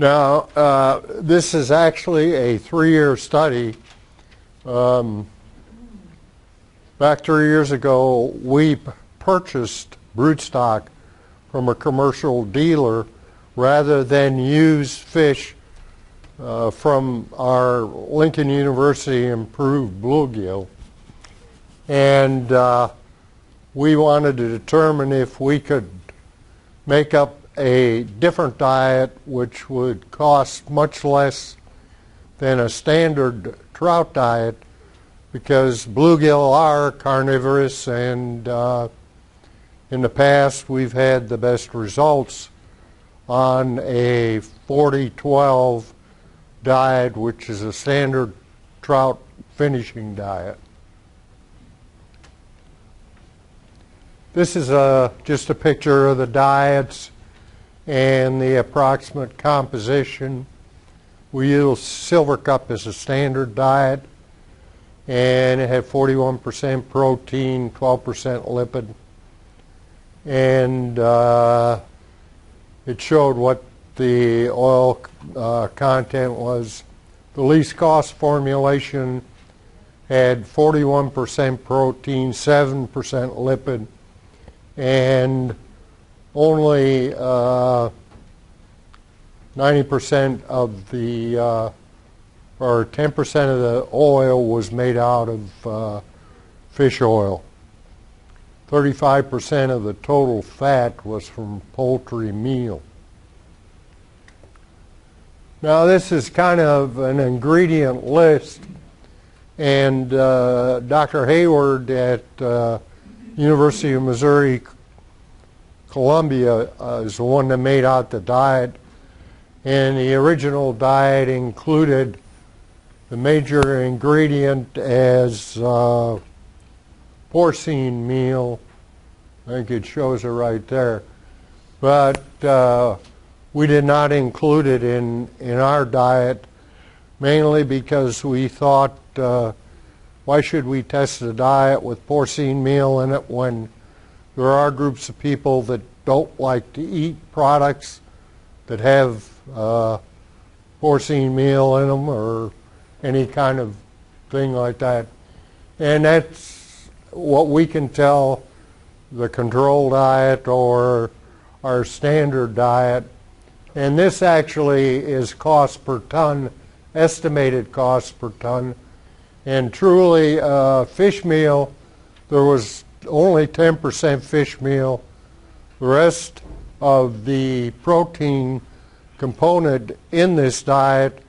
Now, uh, this is actually a three-year study. Um, back three years ago, we purchased broodstock from a commercial dealer rather than use fish uh, from our Lincoln University improved bluegill. And uh, we wanted to determine if we could make up a different diet which would cost much less than a standard trout diet because bluegill are carnivorous and uh, in the past we've had the best results on a 40-12 diet which is a standard trout finishing diet. This is a, just a picture of the diets and the approximate composition. We use silver cup as a standard diet, and it had 41% protein, 12% lipid, and uh, it showed what the oil uh, content was. The least cost formulation had 41% protein, 7% lipid, and only uh, 90% of the, uh, or 10% of the oil was made out of uh, fish oil. 35% of the total fat was from poultry meal. Now this is kind of an ingredient list, and uh, Dr. Hayward at uh, University of Missouri Columbia uh, is the one that made out the diet, and the original diet included the major ingredient as uh, porcine meal. I think it shows it right there. But uh, we did not include it in, in our diet, mainly because we thought, uh, why should we test a diet with porcine meal in it when there are groups of people that don't like to eat products that have uh, porcine meal in them or any kind of thing like that. And that's what we can tell the control diet or our standard diet. And this actually is cost per ton, estimated cost per ton. And truly, uh, fish meal, there was only 10% fish meal. The rest of the protein component in this diet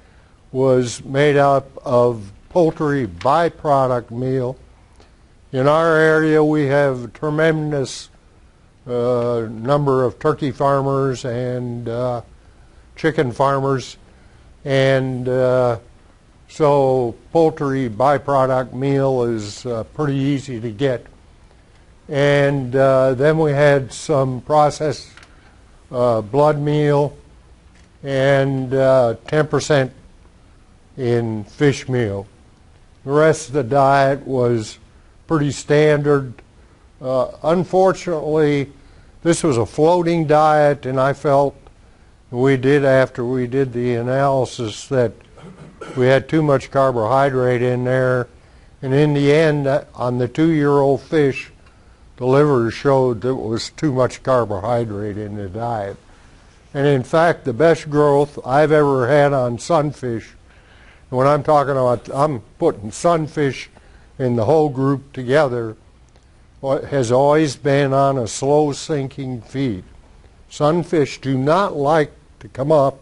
was made up of poultry byproduct meal. In our area, we have a tremendous uh, number of turkey farmers and uh, chicken farmers, and uh, so poultry byproduct meal is uh, pretty easy to get. And uh, then we had some processed uh, blood meal and 10% uh, in fish meal. The rest of the diet was pretty standard. Uh, unfortunately, this was a floating diet, and I felt we did after we did the analysis that we had too much carbohydrate in there. And in the end, uh, on the two-year-old fish, the liver showed there was too much carbohydrate in the diet. And in fact, the best growth I've ever had on sunfish, when I'm talking about, I'm putting sunfish in the whole group together, uh, has always been on a slow sinking feed. Sunfish do not like to come up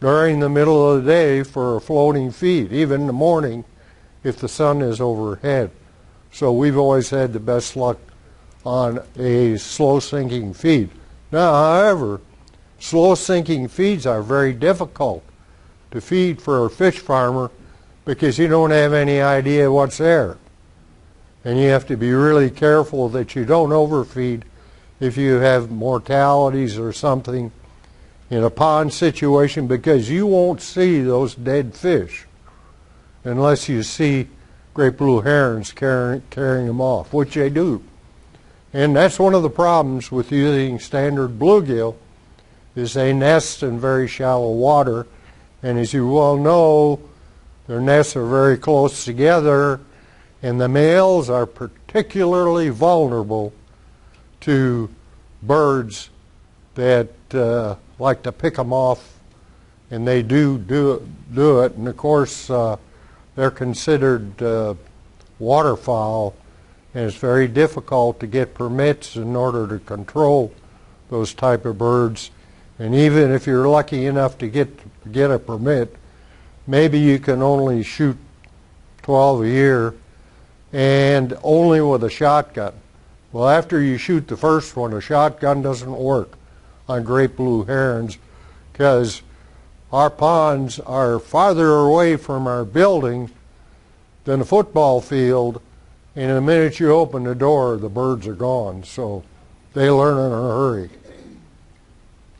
during the middle of the day for a floating feed, even in the morning if the sun is overhead. So we've always had the best luck on a slow sinking feed. Now, however, slow sinking feeds are very difficult to feed for a fish farmer because you don't have any idea what's there. And you have to be really careful that you don't overfeed if you have mortalities or something in a pond situation because you won't see those dead fish unless you see great blue herons carrying, carrying them off, which they do. And that's one of the problems with using standard bluegill is they nest in very shallow water. And as you well know, their nests are very close together, and the males are particularly vulnerable to birds that uh, like to pick them off, and they do do, do it. And of course, uh, they're considered uh, waterfowl, and it's very difficult to get permits in order to control those type of birds. And even if you're lucky enough to get get a permit, maybe you can only shoot 12 a year and only with a shotgun. Well, after you shoot the first one, a shotgun doesn't work on great blue herons because our ponds are farther away from our building than a football field, and the minute you open the door, the birds are gone. So they learn in a hurry.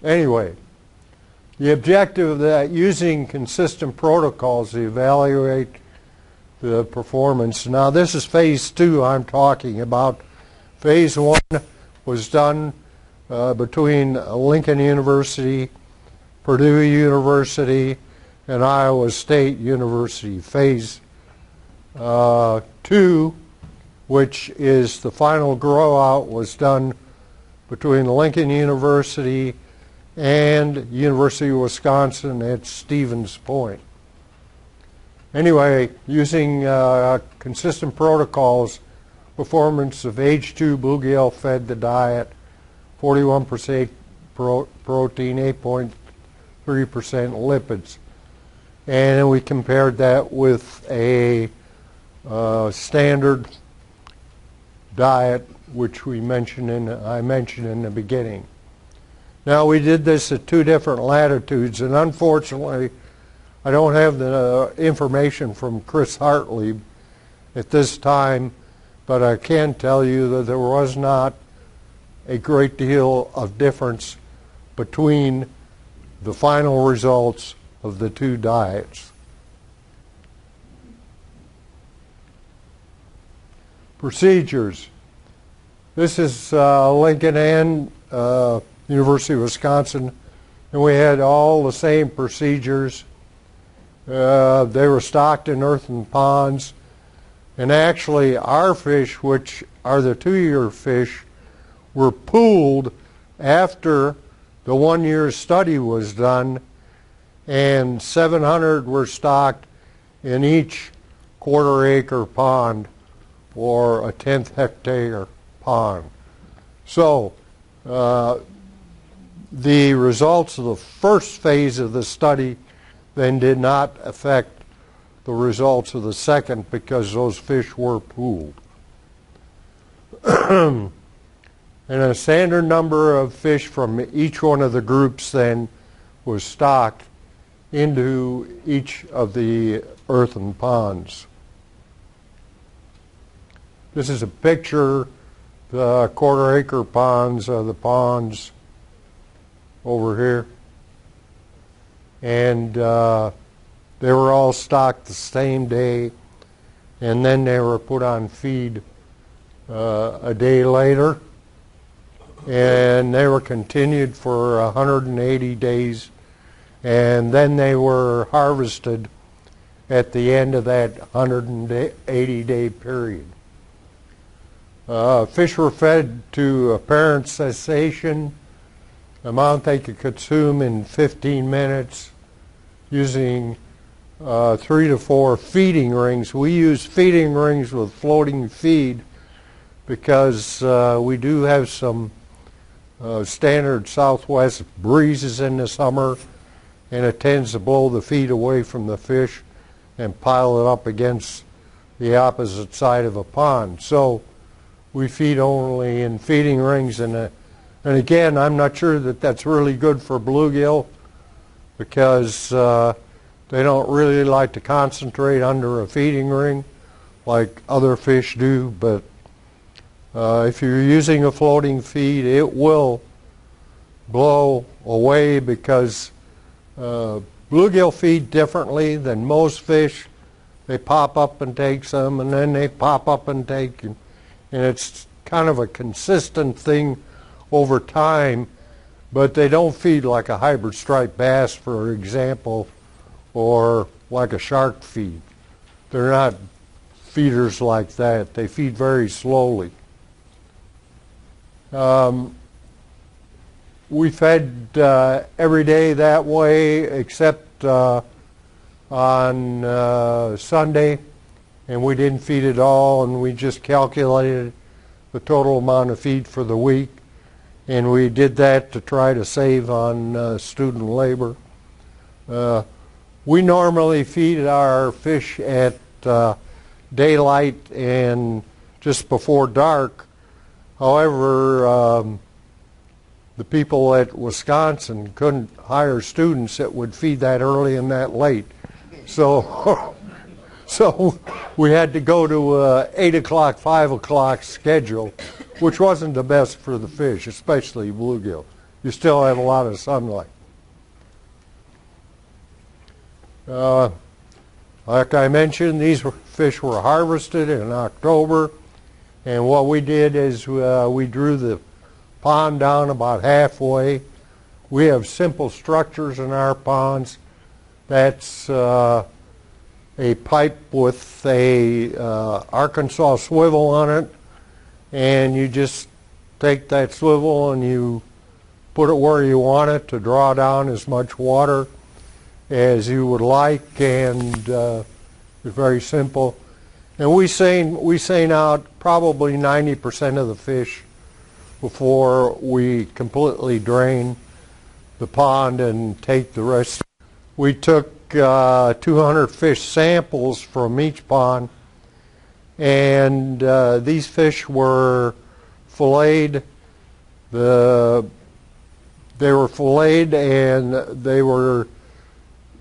Anyway, the objective of that using consistent protocols to evaluate the performance. Now, this is phase two I'm talking about. Phase one was done uh, between Lincoln University, Purdue University, and Iowa State University. Phase uh, two, which is the final grow out, was done between Lincoln University and University of Wisconsin at Stevens Point. Anyway, using uh, consistent protocols, performance of age 2 bluegill fed the diet, 41% pro protein, 8.3% lipids. And we compared that with a uh, standard diet, which we mentioned in, I mentioned in the beginning. Now we did this at two different latitudes, and unfortunately, I don't have the uh, information from Chris Hartleb at this time, but I can tell you that there was not a great deal of difference between the final results of the two diets. Procedures. This is uh, Lincoln and uh, University of Wisconsin, and we had all the same procedures. Uh, they were stocked in earthen ponds, and actually our fish, which are the two-year fish, were pooled after the one-year study was done, and 700 were stocked in each quarter acre pond or a tenth hectare pond. So uh, the results of the first phase of the study then did not affect the results of the second because those fish were pooled. and a standard number of fish from each one of the groups then was stocked into each of the earthen ponds. This is a picture, the quarter acre ponds are the ponds over here. And uh, they were all stocked the same day, and then they were put on feed uh, a day later. And they were continued for 180 days, and then they were harvested at the end of that 180 day period. Uh, fish were fed to apparent cessation amount they could consume in 15 minutes using uh, three to four feeding rings. We use feeding rings with floating feed because uh, we do have some uh, standard southwest breezes in the summer and it tends to blow the feed away from the fish and pile it up against the opposite side of a pond. So we feed only in feeding rings and a and again, I'm not sure that that's really good for bluegill because uh, they don't really like to concentrate under a feeding ring like other fish do. But uh, if you're using a floating feed, it will blow away because uh, bluegill feed differently than most fish. They pop up and take some, and then they pop up and take, and, and it's kind of a consistent thing over time but they don't feed like a hybrid striped bass, for example, or like a shark feed. They're not feeders like that. They feed very slowly. Um, we fed uh, every day that way except uh, on uh, Sunday, and we didn't feed at all, and we just calculated the total amount of feed for the week, and we did that to try to save on uh, student labor. Uh, we normally feed our fish at uh, daylight and just before dark. However, um, the people at Wisconsin couldn't hire students that would feed that early and that late. So, so we had to go to a 8 o'clock, 5 o'clock schedule, which wasn't the best for the fish, especially bluegill. You still have a lot of sunlight. Uh, like I mentioned, these fish were harvested in October, and what we did is uh, we drew the pond down about halfway. We have simple structures in our ponds. That's uh, a pipe with a uh, Arkansas swivel on it, and you just take that swivel and you put it where you want it to draw down as much water as you would like, and uh, it's very simple. And we seine, we seine out probably 90% of the fish before we completely drain the pond and take the rest. We took uh, 200 fish samples from each pond, and uh, these fish were filleted. The they were filleted and they were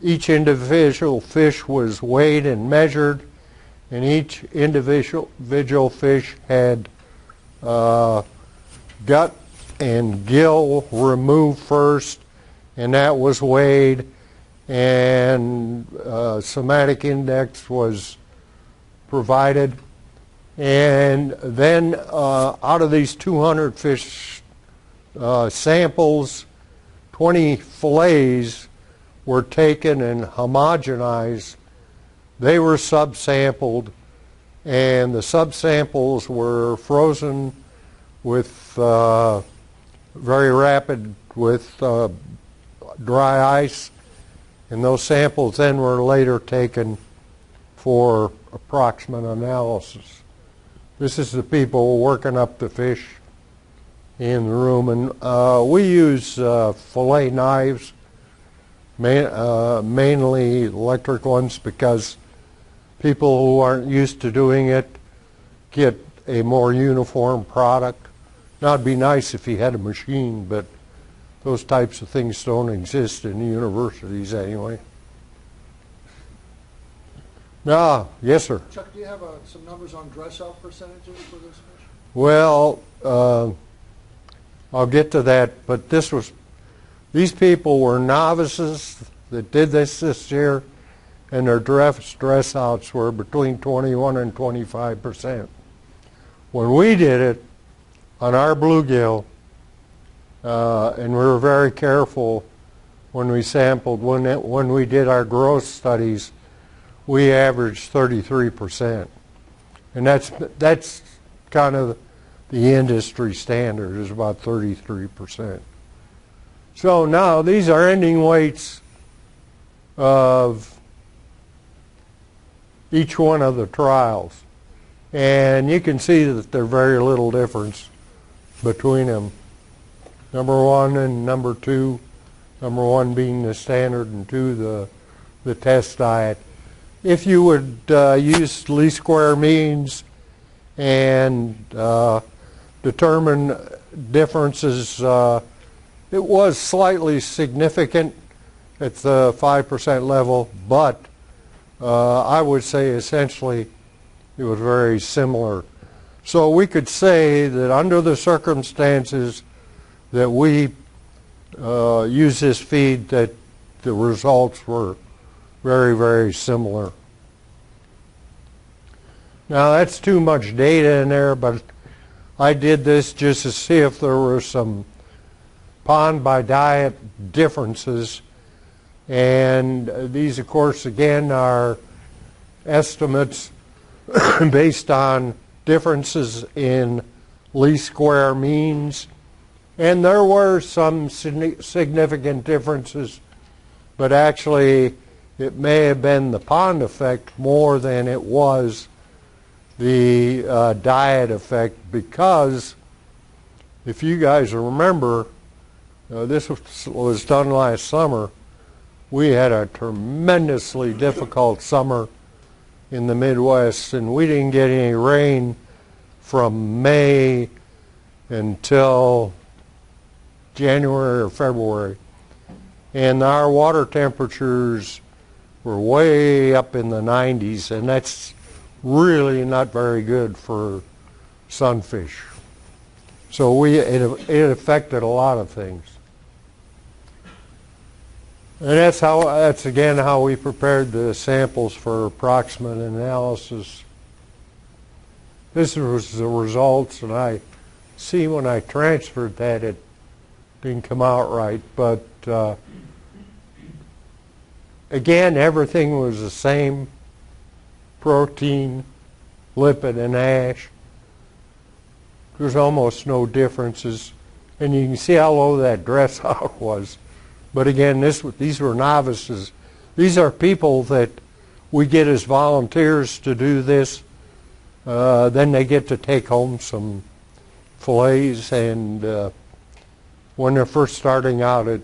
each individual fish was weighed and measured, and each individual, individual fish had uh, gut and gill removed first, and that was weighed, and uh, somatic index was provided. And then uh, out of these 200 fish uh, samples, 20 fillets were taken and homogenized. They were subsampled, and the subsamples were frozen with uh, very rapid with uh, dry ice, and those samples then were later taken for approximate analysis. This is the people working up the fish in the room, and uh, we use uh, fillet knives uh, mainly electric ones because people who aren't used to doing it get a more uniform product. Now it'd be nice if you had a machine, but those types of things don't exist in the universities anyway. Ah, yes, sir. Chuck, do you have uh, some numbers on dress-out percentages for this fish? Well, uh, I'll get to that, but this was these people were novices that did this this year, and their dress, dress outs were between 21 and 25 percent. When we did it on our bluegill, uh, and we were very careful when we sampled, when, it, when we did our growth studies, we averaged 33 percent. And that's, that's kind of the industry standard is about 33 percent. So now these are ending weights of each one of the trials. And you can see that there's very little difference between them. Number one and number two, number one being the standard and two the, the test diet. If you would uh, use least square means and uh, determine differences uh, it was slightly significant at the 5% level, but uh, I would say essentially it was very similar. So we could say that under the circumstances that we uh, use this feed that the results were very, very similar. Now that's too much data in there, but I did this just to see if there were some pond by diet differences. And these, of course, again, are estimates based on differences in least square means. And there were some significant differences, but actually it may have been the pond effect more than it was the uh, diet effect because if you guys remember, uh, this was, was done last summer. We had a tremendously difficult summer in the Midwest, and we didn't get any rain from May until January or February. And our water temperatures were way up in the 90s, and that's really not very good for sunfish. So we it, it affected a lot of things. And that's how that's again how we prepared the samples for approximate analysis. This was the results, and I see when I transferred that it didn't come out right, but uh, again everything was the same protein, lipid, and ash. There's almost no differences, and you can see how low that dress out was. But again, this these were novices. These are people that we get as volunteers to do this. Uh, then they get to take home some fillets, and uh, when they're first starting out, it,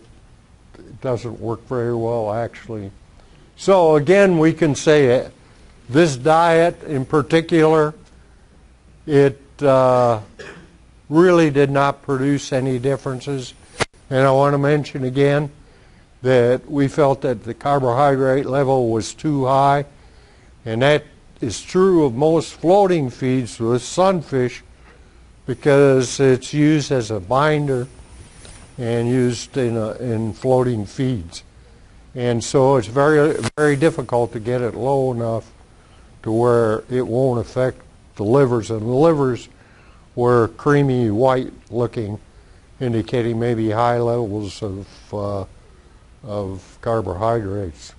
it doesn't work very well actually. So again, we can say uh, this diet in particular, it uh, really did not produce any differences. And I want to mention again that we felt that the carbohydrate level was too high, and that is true of most floating feeds with sunfish because it's used as a binder and used in, a, in floating feeds. And so it's very, very difficult to get it low enough to where it won't affect the livers. And the livers were creamy white looking, indicating maybe high levels of, uh, of carbohydrates.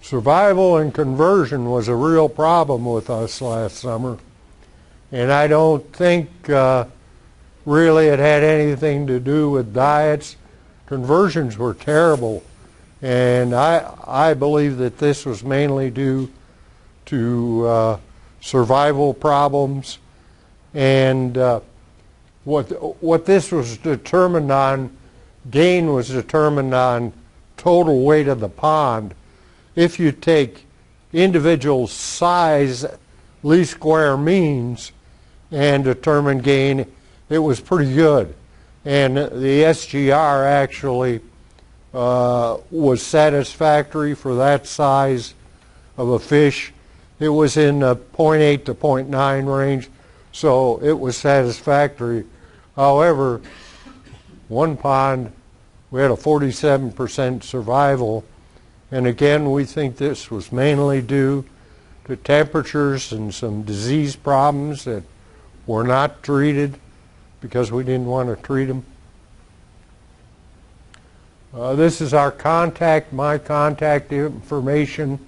Survival and conversion was a real problem with us last summer. And I don't think uh, really it had anything to do with diets. Conversions were terrible. And I, I believe that this was mainly due to uh, survival problems. And uh, what, what this was determined on, gain was determined on total weight of the pond. If you take individual size, least square means, and determine gain, it was pretty good. And the SGR actually uh, was satisfactory for that size of a fish. It was in the 0.8 to 0.9 range, so it was satisfactory. However, one pond, we had a 47% survival, and again, we think this was mainly due to temperatures and some disease problems that were not treated because we didn't want to treat them. Uh, this is our contact, my contact information